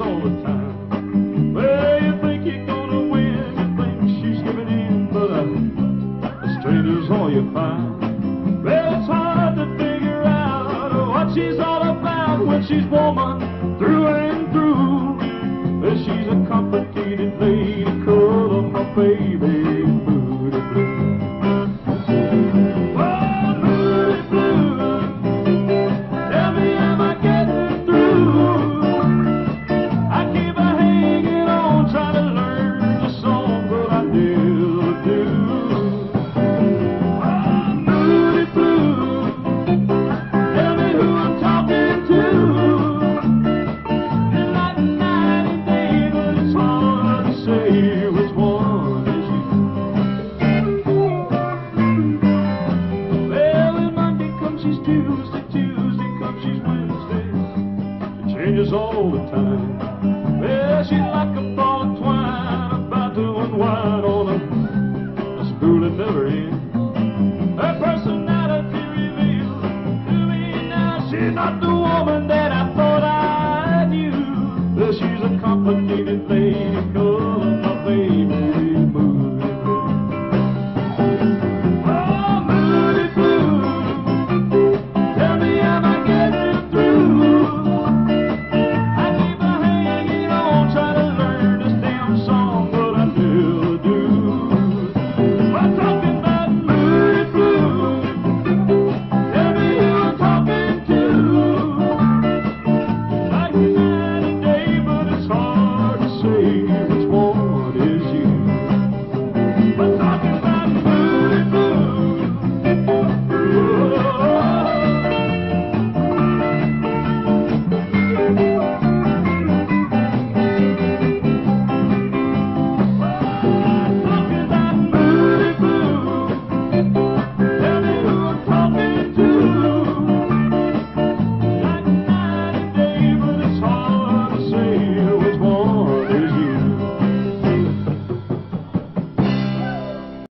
all the time. Well, you think you're gonna win, you think she's giving in, but uh, a, a stranger's all you find. Well, it's hard to figure out what she's all about when she's woman through and through. Well, she's a complicated lady, color my baby changes all the time. Yeah, she's like a ball of twine about to unwind on a, a spool that never ends. Her personality reveals to me now she's not the woman that I thought I knew. Yeah, she's a complicated lady, calling my baby.